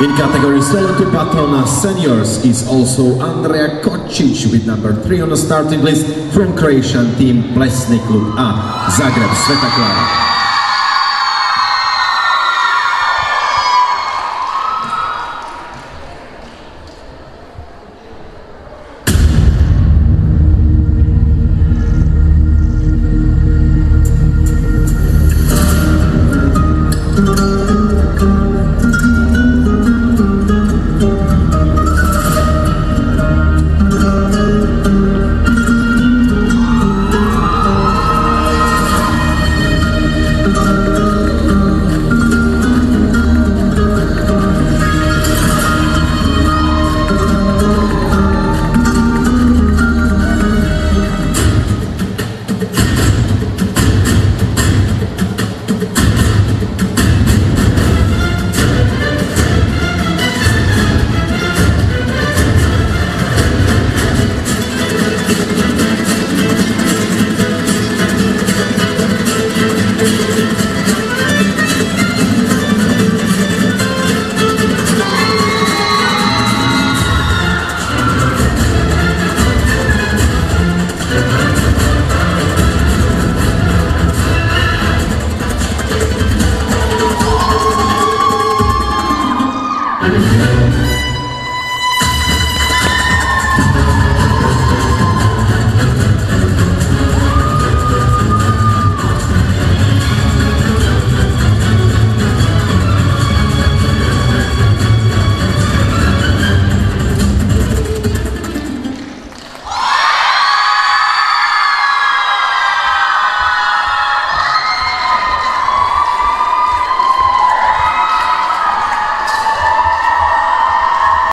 In category 72 Patona Seniors is also Andrea Kocic with number 3 on the starting list from Croatian team Plesni Klub Zagreb, Sveta Klara.